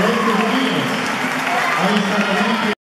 Buenos días, ahí.